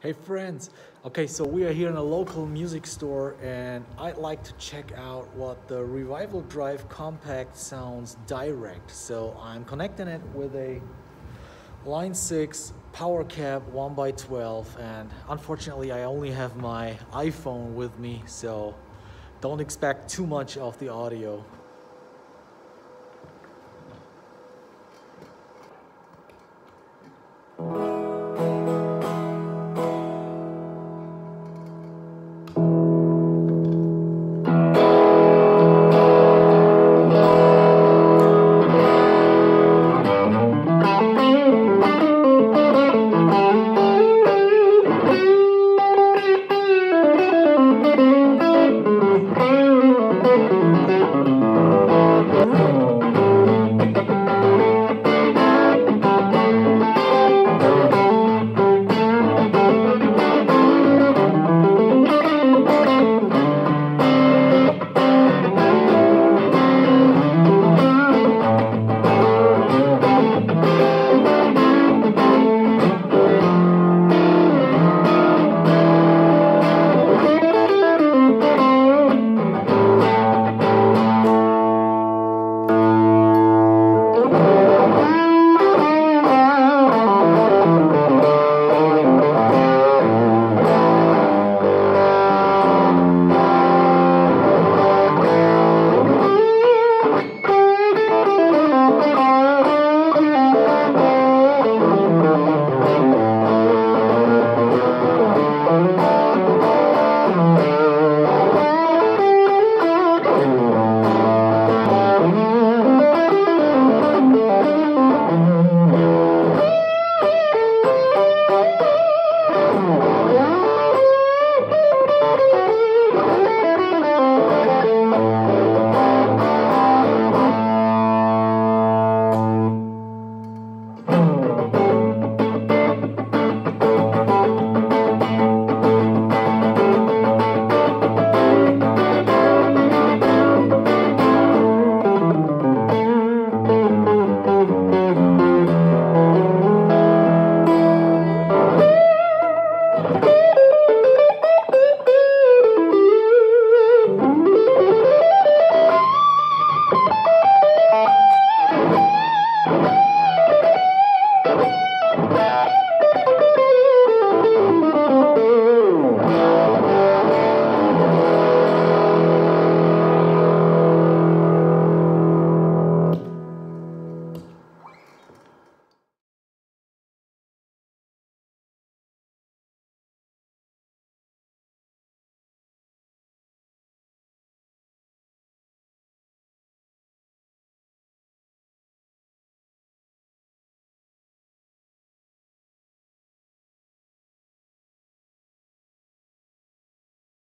Hey friends, okay, so we are here in a local music store and I'd like to check out what the Revival Drive Compact sounds direct. So I'm connecting it with a Line 6 Powercab 1x12 and unfortunately I only have my iPhone with me so don't expect too much of the audio